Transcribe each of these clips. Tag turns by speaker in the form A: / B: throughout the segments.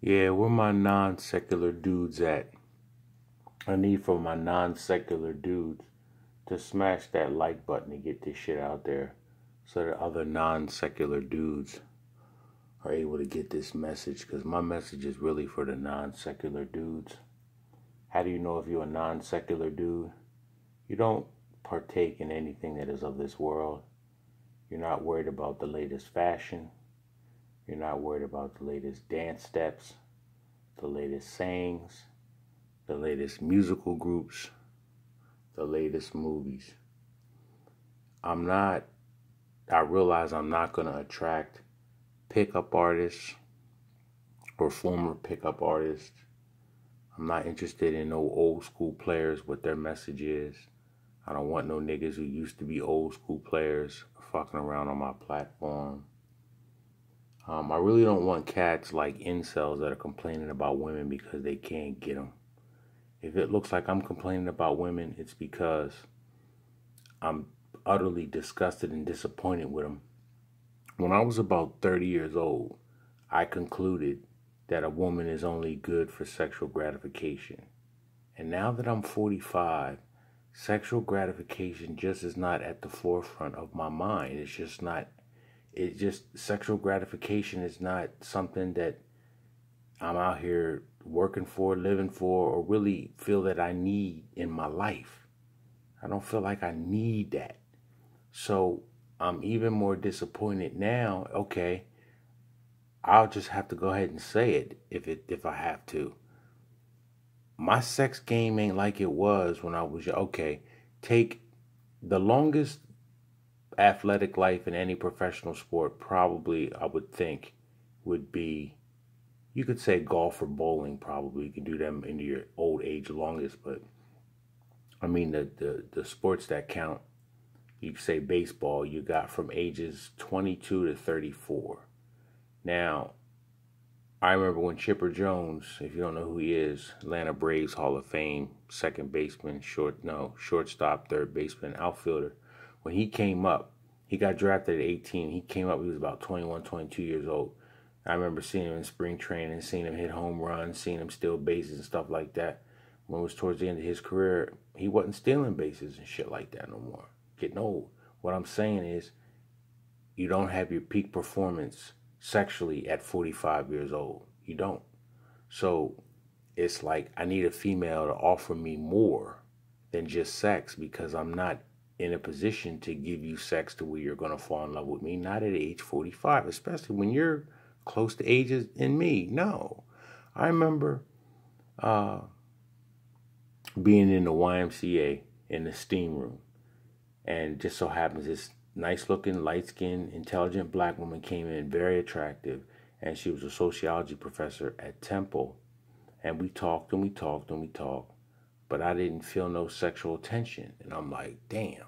A: Yeah, where my non secular dudes at? I need for my non secular dudes to smash that like button to get this shit out there so that other non secular dudes are able to get this message because my message is really for the non secular dudes. How do you know if you're a non secular dude? You don't partake in anything that is of this world. You're not worried about the latest fashion. You're not worried about the latest dance steps, the latest sayings, the latest musical groups, the latest movies. I'm not, I realize I'm not going to attract pickup artists or former pickup artists. I'm not interested in no old school players, what their message is. I don't want no niggas who used to be old school players fucking around on my platform. Um, I really don't want cats like incels that are complaining about women because they can't get them. If it looks like I'm complaining about women, it's because I'm utterly disgusted and disappointed with them. When I was about 30 years old, I concluded that a woman is only good for sexual gratification. And now that I'm 45, sexual gratification just is not at the forefront of my mind. It's just not it just sexual gratification is not something that I'm out here working for, living for, or really feel that I need in my life. I don't feel like I need that. So I'm even more disappointed now. Okay, I'll just have to go ahead and say it if it if I have to. My sex game ain't like it was when I was okay. Take the longest athletic life in any professional sport probably I would think would be you could say golf or bowling probably. You can do them into your old age longest but I mean the the, the sports that count you say baseball you got from ages 22 to 34 now I remember when Chipper Jones, if you don't know who he is, Atlanta Braves Hall of Fame, second baseman, short no, shortstop, third baseman, outfielder when he came up, he got drafted at 18. He came up, he was about 21, 22 years old. I remember seeing him in spring training, seeing him hit home runs, seeing him steal bases and stuff like that. When it was towards the end of his career, he wasn't stealing bases and shit like that no more. Getting old. What I'm saying is, you don't have your peak performance sexually at 45 years old. You don't. So it's like I need a female to offer me more than just sex because I'm not in a position to give you sex to where you're going to fall in love with me, not at age 45, especially when you're close to ages in me. No. I remember uh, being in the YMCA in the steam room, and just so happens this nice looking, light skinned, intelligent black woman came in, very attractive, and she was a sociology professor at Temple. And we talked and we talked and we talked but I didn't feel no sexual tension. And I'm like, damn.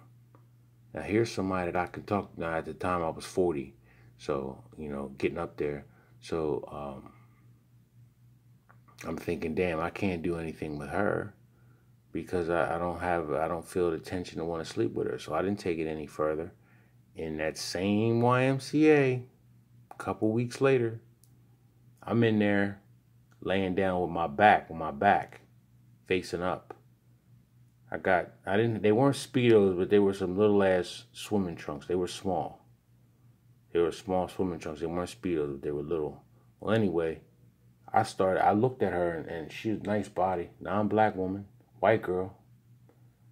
A: Now here's somebody that I can talk. To. Now at the time I was 40, so you know, getting up there. So um, I'm thinking, damn, I can't do anything with her because I, I don't have, I don't feel the tension to want to sleep with her. So I didn't take it any further. In that same YMCA, a couple weeks later, I'm in there laying down with my back, with my back facing up. I got I didn't they weren't speedos, but they were some little ass swimming trunks. They were small. They were small swimming trunks. They weren't speedos, they were little. Well anyway, I started I looked at her and, and she was nice body, non black woman, white girl,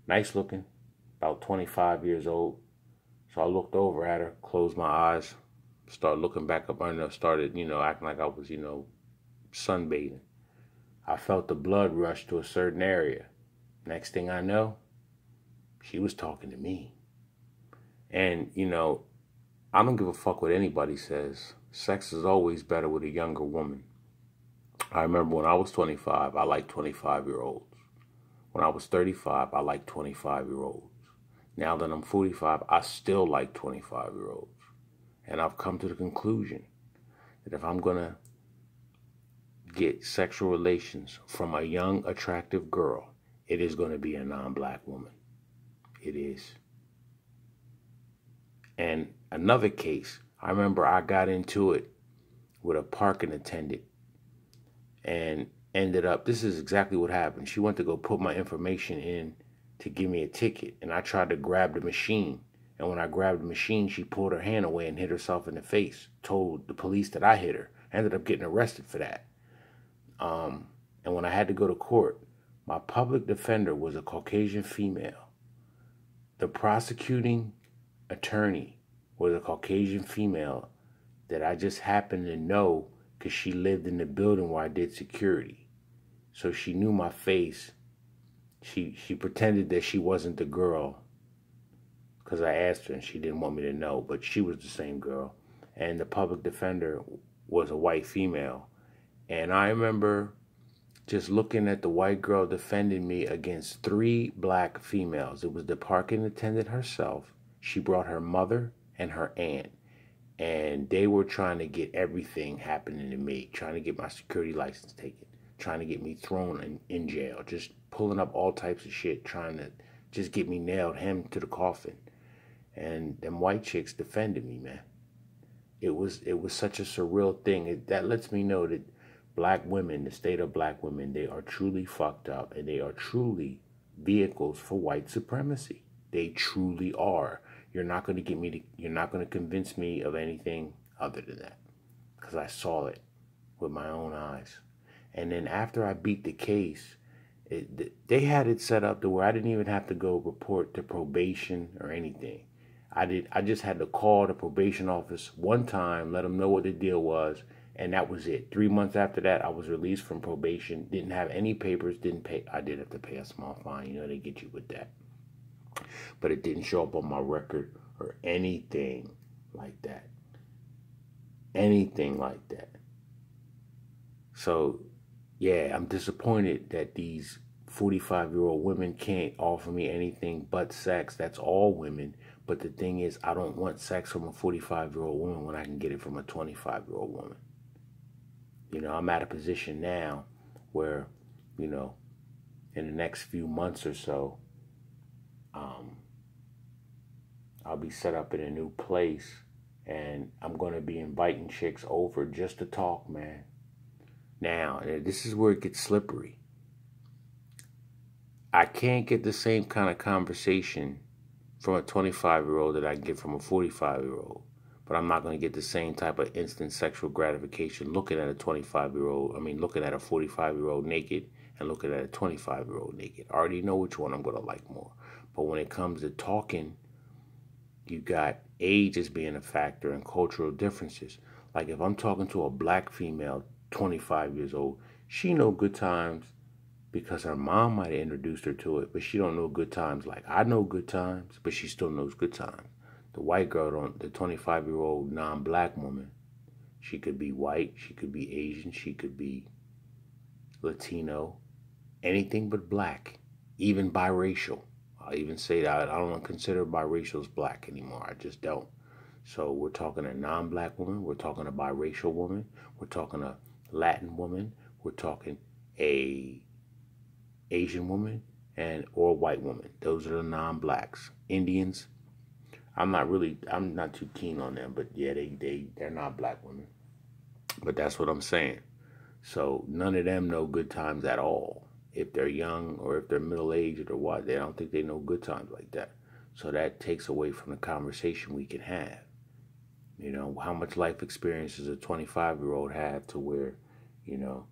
A: nice looking, about twenty five years old. So I looked over at her, closed my eyes, started looking back up under, started, you know, acting like I was, you know, sunbathing. I felt the blood rush to a certain area. Next thing I know, she was talking to me. And, you know, I don't give a fuck what anybody says. Sex is always better with a younger woman. I remember when I was 25, I liked 25 year olds. When I was 35, I liked 25 year olds. Now that I'm 45, I still like 25 year olds. And I've come to the conclusion that if I'm going to get sexual relations from a young, attractive girl, it is going to be a non black woman. It is. And another case, I remember I got into it with a parking attendant. and ended up this is exactly what happened. She went to go put my information in to give me a ticket and I tried to grab the machine. And when I grabbed the machine, she pulled her hand away and hit herself in the face. Told the police that I hit her. ended up getting arrested for that. Um, and when I had to go to court, my public defender was a Caucasian female. The prosecuting attorney was a Caucasian female that I just happened to know because she lived in the building where I did security. So she knew my face. She she pretended that she wasn't the girl because I asked her and she didn't want me to know, but she was the same girl. And the public defender was a white female. And I remember just looking at the white girl defending me against three black females. It was the parking attendant herself. She brought her mother and her aunt. And they were trying to get everything happening to me, trying to get my security license taken, trying to get me thrown in, in jail, just pulling up all types of shit, trying to just get me nailed, him to the coffin. And them white chicks defended me, man. It was it was such a surreal thing. It, that lets me know that black women, the state of black women, they are truly fucked up and they are truly vehicles for white supremacy. They truly are. You're not going to get me to, you're not going to convince me of anything other than that because I saw it with my own eyes. And then after I beat the case, it, they had it set up to where I didn't even have to go report to probation or anything. I did. I just had to call the probation office one time, let them know what the deal was, and that was it. Three months after that, I was released from probation. Didn't have any papers. Didn't pay. I did have to pay a small fine. You know they get you with that, but it didn't show up on my record or anything like that. Anything like that. So, yeah, I'm disappointed that these 45 year old women can't offer me anything but sex. That's all women. But the thing is, I don't want sex from a 45 year old woman when I can get it from a 25 year old woman. You know, I'm at a position now where, you know, in the next few months or so, um, I'll be set up in a new place and I'm going to be inviting chicks over just to talk, man. Now, this is where it gets slippery. I can't get the same kind of conversation from a 25 year old that I get from a 45 year old but I'm not going to get the same type of instant sexual gratification looking at a 25 year old. I mean, looking at a 45 year old naked and looking at a 25 year old naked. I already know which one I'm going to like more. But when it comes to talking, you got age as being a factor and cultural differences. Like if I'm talking to a black female, 25 years old, she know good times because her mom might have introduced her to it, but she don't know good times like I know good times, but she still knows good times the white girl, the 25 year old non black woman. She could be white, she could be Asian, she could be Latino, anything but black, even biracial. I'll even say that I don't consider biracial as black anymore. I just don't. So we're talking a non black woman, we're talking a biracial woman, we're talking a Latin woman, we're talking a Asian woman and or white woman. Those are the non blacks. Indians, I'm not really I'm not too keen on them, but yeah, they they they're not black women. But that's what I'm saying. So none of them know good times at all. If they're young or if they're middle aged or what, they don't think they know good times like that. So that takes away from the conversation we can have. You know, how much life experience does a 25 year old have to where, you know,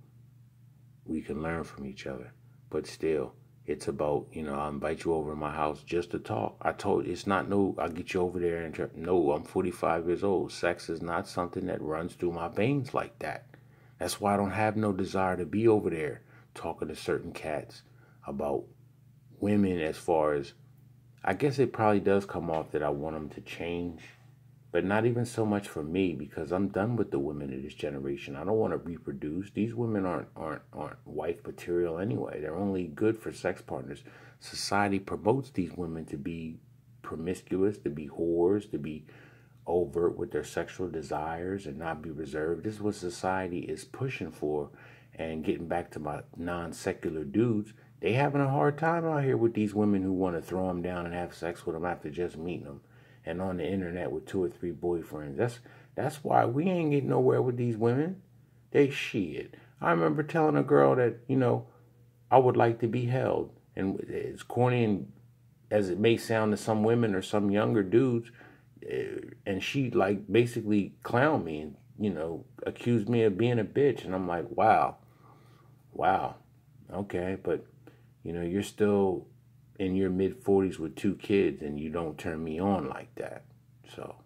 A: we can learn from each other. But still, it's about, you know, I'll invite you over to my house just to talk. I told it's not no, I'll get you over there and, no, I'm 45 years old. Sex is not something that runs through my veins like that. That's why I don't have no desire to be over there talking to certain cats about women as far as, I guess it probably does come off that I want them to change but not even so much for me because I'm done with the women of this generation. I don't want to reproduce. These women aren't aren't aren't wife material anyway. They're only good for sex partners. Society promotes these women to be promiscuous, to be whores, to be overt with their sexual desires and not be reserved. This is what society is pushing for. And getting back to my non-secular dudes, they having a hard time out here with these women who want to throw them down and have sex with them after just meeting them and on the internet with two or three boyfriends. That's that's why we ain't getting nowhere with these women. They shit. I remember telling a girl that, you know, I would like to be held. And as corny and as it may sound to some women or some younger dudes, eh, and she like basically clown me and, you know, accused me of being a bitch. And I'm like, wow, wow, okay. But, you know, you're still in your mid 40s with two kids and you don't turn me on like that. So.